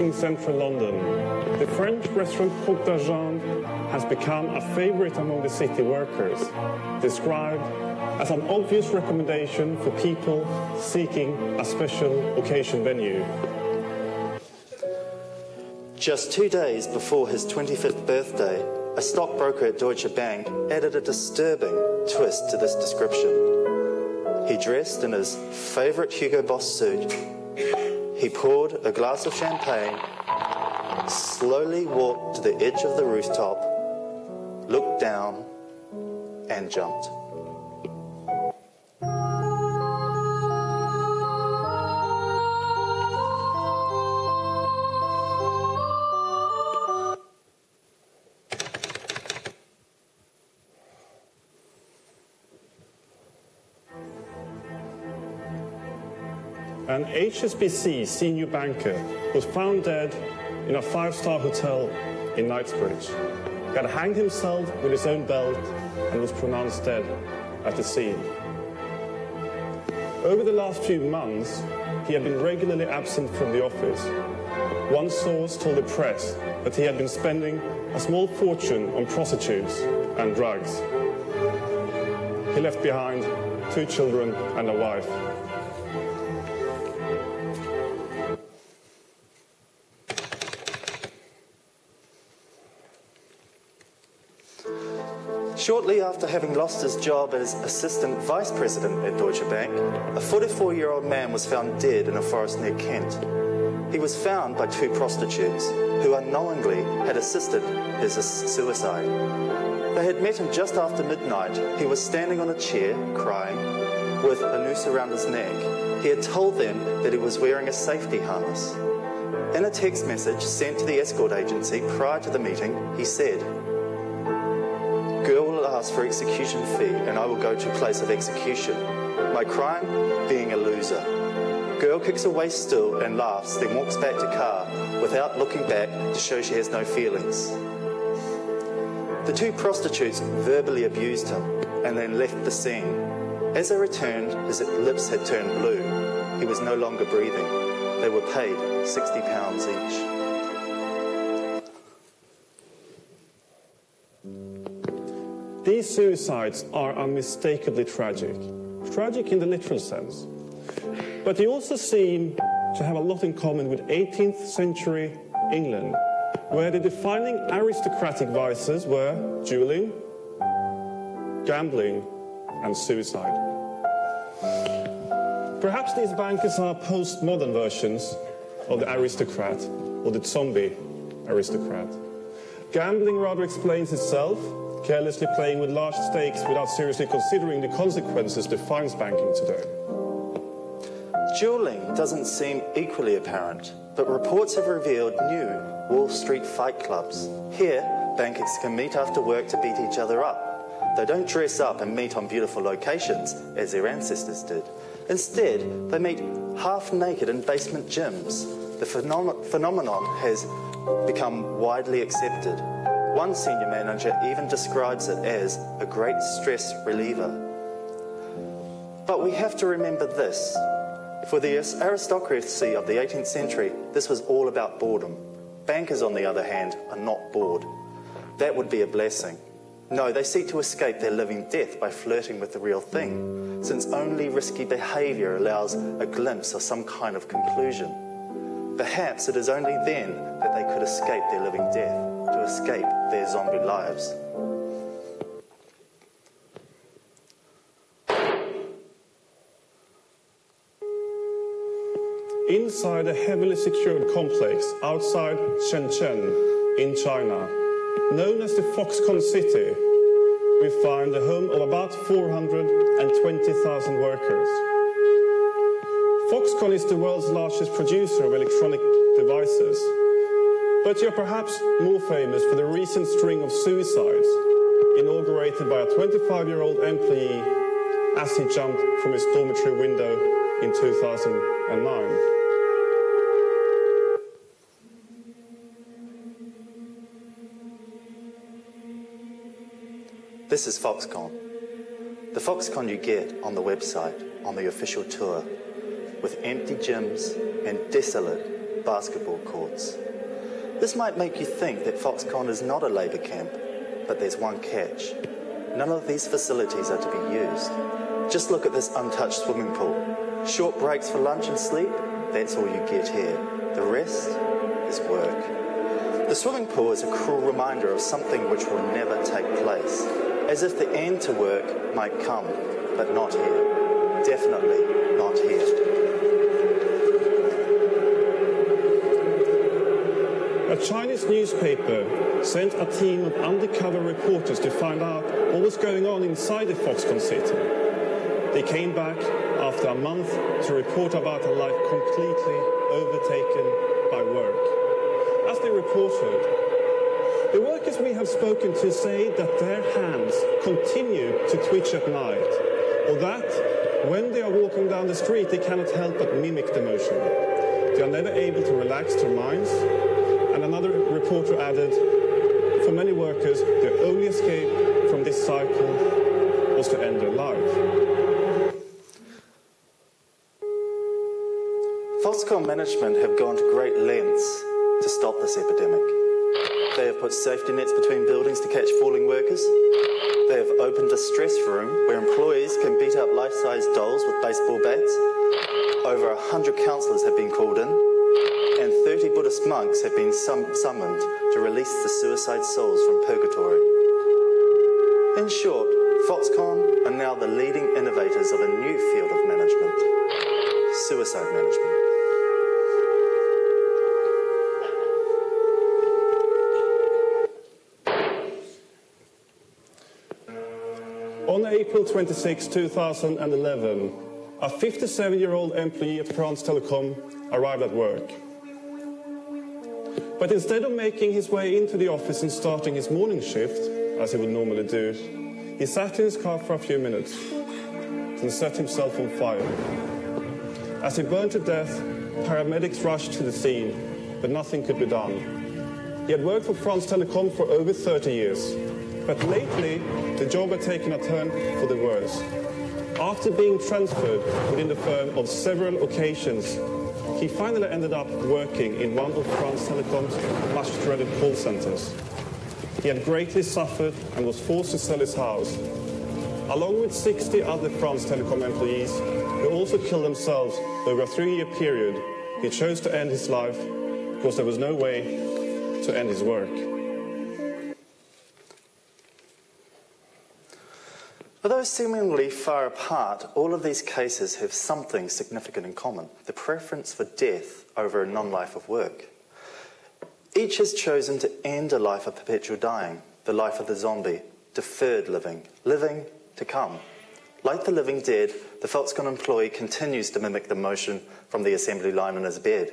in central London, the French restaurant Coq d'Argent has become a favorite among the city workers, described as an obvious recommendation for people seeking a special occasion venue. Just two days before his 25th birthday, a stockbroker at Deutsche Bank added a disturbing twist to this description. He dressed in his favourite Hugo Boss suit. He poured a glass of champagne, slowly walked to the edge of the rooftop, looked down, and jumped. HSBC senior banker was found dead in a five-star hotel in Knightsbridge. He had hanged himself with his own belt and was pronounced dead at the scene. Over the last few months, he had been regularly absent from the office. One source told the press that he had been spending a small fortune on prostitutes and drugs. He left behind two children and a wife. Shortly after having lost his job as assistant vice president at Deutsche Bank, a 44 year old man was found dead in a forest near Kent. He was found by two prostitutes who unknowingly had assisted his suicide. They had met him just after midnight. He was standing on a chair, crying, with a noose around his neck. He had told them that he was wearing a safety harness. In a text message sent to the escort agency prior to the meeting, he said, Girl will ask for execution fee and I will go to place of execution. My crime? Being a loser. Girl kicks away still and laughs, then walks back to car without looking back to show she has no feelings. The two prostitutes verbally abused him and then left the scene. As they returned, his lips had turned blue. He was no longer breathing. They were paid £60 each. These suicides are unmistakably tragic. Tragic in the literal sense. But they also seem to have a lot in common with 18th century England, where the defining aristocratic vices were dueling, gambling, and suicide. Perhaps these bankers are postmodern versions of the aristocrat or the zombie aristocrat. Gambling rather explains itself carelessly playing with large stakes without seriously considering the consequences defines banking today. Dueling doesn't seem equally apparent, but reports have revealed new Wall Street fight clubs. Here, bankers can meet after work to beat each other up. They don't dress up and meet on beautiful locations as their ancestors did. Instead, they meet half naked in basement gyms. The phenom phenomenon has become widely accepted. One senior manager even describes it as a great stress reliever. But we have to remember this. For the aristocracy of the 18th century, this was all about boredom. Bankers, on the other hand, are not bored. That would be a blessing. No, they seek to escape their living death by flirting with the real thing, since only risky behaviour allows a glimpse of some kind of conclusion. Perhaps it is only then that they could escape their living death to escape their zombie lives. Inside a heavily secured complex outside Shenzhen in China, known as the Foxconn City, we find the home of about 420,000 workers. Foxconn is the world's largest producer of electronic devices but you're perhaps more famous for the recent string of suicides inaugurated by a 25-year-old employee as he jumped from his dormitory window in 2009. This is Foxconn. The Foxconn you get on the website, on the official tour, with empty gyms and desolate basketball courts. This might make you think that Foxconn is not a labour camp, but there's one catch. None of these facilities are to be used. Just look at this untouched swimming pool. Short breaks for lunch and sleep, that's all you get here. The rest is work. The swimming pool is a cruel reminder of something which will never take place, as if the end to work might come, but not here. Definitely not here. A Chinese newspaper sent a team of undercover reporters to find out what was going on inside the Foxconn city. They came back after a month to report about a life completely overtaken by work. As they reported, the workers we have spoken to say that their hands continue to twitch at night, or that when they are walking down the street, they cannot help but mimic the motion. They are never able to relax their minds and another reporter added, for many workers, their only escape from this cycle was to end their life. Foxconn management have gone to great lengths to stop this epidemic. They have put safety nets between buildings to catch falling workers. They have opened a stress room where employees can beat up life-size dolls with baseball bats. Over a hundred counsellors have been called 30 Buddhist monks have been sum summoned to release the suicide souls from purgatory. In short, Foxconn are now the leading innovators of a new field of management suicide management. On April 26, 2011, a 57 year old employee at France Telecom arrived at work. But instead of making his way into the office and starting his morning shift, as he would normally do, he sat in his car for a few minutes and set himself on fire. As he burned to death, paramedics rushed to the scene, but nothing could be done. He had worked for France Telecom for over 30 years, but lately the job had taken a turn for the worse. After being transferred within the firm on several occasions, he finally ended up working in one of France Telecom's much dreaded call centers. He had greatly suffered and was forced to sell his house. Along with 60 other France Telecom employees who also killed themselves over a three-year period, he chose to end his life because there was no way to end his work. Although seemingly far apart, all of these cases have something significant in common the preference for death over a non life of work. Each has chosen to end a life of perpetual dying, the life of the zombie, deferred living, living to come. Like the living dead, the Foxconn employee continues to mimic the motion from the assembly line in his bed.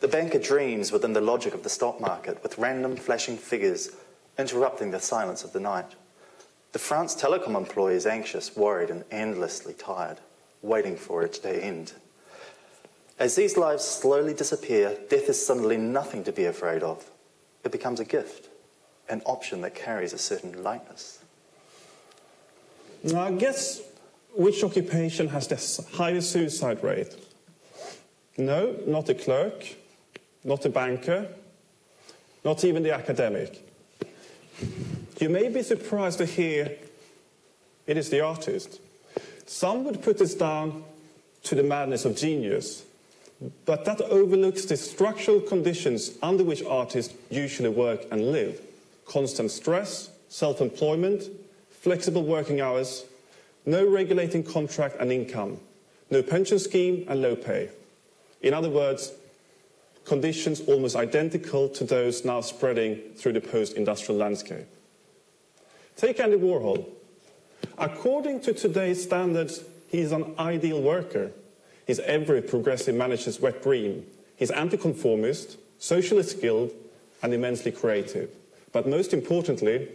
The banker dreams within the logic of the stock market, with random flashing figures interrupting the silence of the night. The France Telecom employee is anxious, worried, and endlessly tired, waiting for it to end. As these lives slowly disappear, death is suddenly nothing to be afraid of. It becomes a gift, an option that carries a certain lightness. Now, guess which occupation has the highest suicide rate? No, not a clerk, not a banker, not even the academic. You may be surprised to hear it is the artist. Some would put this down to the madness of genius, but that overlooks the structural conditions under which artists usually work and live constant stress, self employment, flexible working hours, no regulating contract and income, no pension scheme and low pay. In other words, conditions almost identical to those now spreading through the post industrial landscape. Take Andy Warhol. According to today's standards, he's an ideal worker. He's every progressive manager's wet dream. He's anti-conformist, socially skilled, and immensely creative. But most importantly,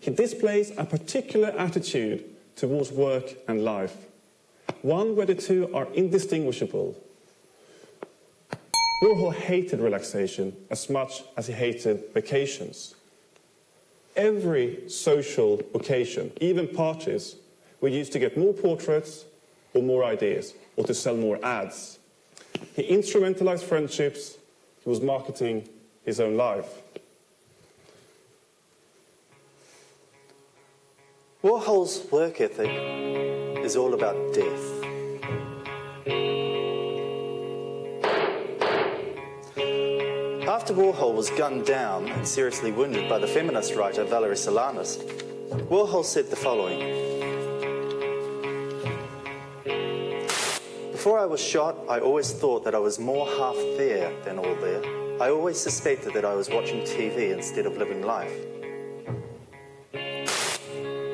he displays a particular attitude towards work and life, one where the two are indistinguishable. Warhol hated relaxation as much as he hated vacations every social occasion, even parties, were used to get more portraits or more ideas or to sell more ads. He instrumentalized friendships he was marketing his own life. Warhol's work ethic is all about death. After Warhol was gunned down and seriously wounded by the feminist writer Valerie Solanas, Warhol said the following Before I was shot, I always thought that I was more half there than all there. I always suspected that I was watching TV instead of living life.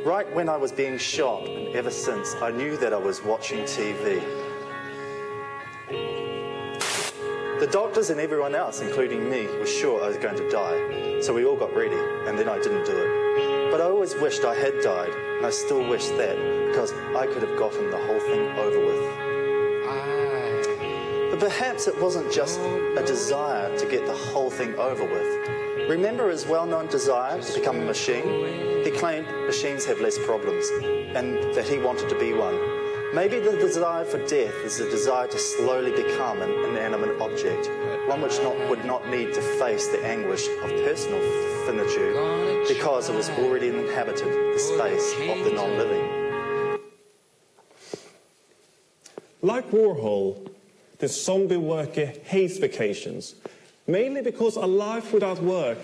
Right when I was being shot, and ever since, I knew that I was watching TV. The doctors and everyone else, including me, were sure I was going to die, so we all got ready, and then I didn't do it. But I always wished I had died, and I still wish that, because I could have gotten the whole thing over with. But perhaps it wasn't just a desire to get the whole thing over with. Remember his well known desire to become a machine? He claimed machines have less problems, and that he wanted to be one. Maybe the desire for death is the desire to slowly become an inanimate object, one which not, would not need to face the anguish of personal finitude because it was already inhabited the space of the non living. Like Warhol, the zombie worker hates vacations, mainly because a life without work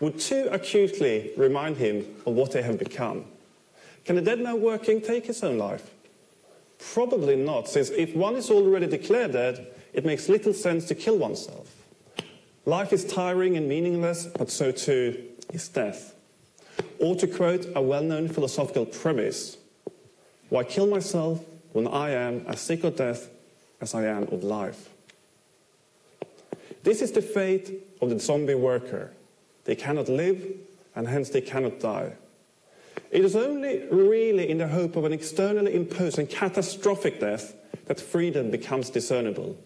would too acutely remind him of what they have become. Can a dead man working take his own life? Probably not, since if one is already declared dead, it makes little sense to kill oneself. Life is tiring and meaningless, but so too is death. Or to quote a well known philosophical premise, why kill myself when I am as sick of death as I am of life? This is the fate of the zombie worker. They cannot live, and hence they cannot die. It is only really in the hope of an externally imposed and catastrophic death that freedom becomes discernible.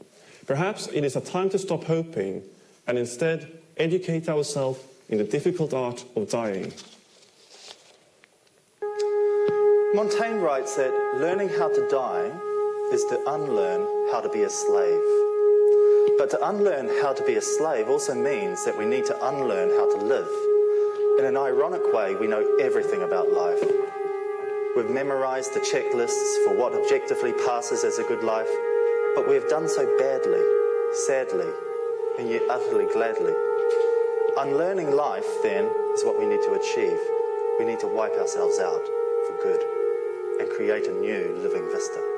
Perhaps it is a time to stop hoping and instead educate ourselves in the difficult art of dying. Montaigne writes that learning how to die is to unlearn how to be a slave. But to unlearn how to be a slave also means that we need to unlearn how to live. In an ironic way, we know everything about life. We've memorized the checklists for what objectively passes as a good life, but we have done so badly, sadly, and yet utterly gladly. Unlearning life, then, is what we need to achieve. We need to wipe ourselves out for good and create a new living vista.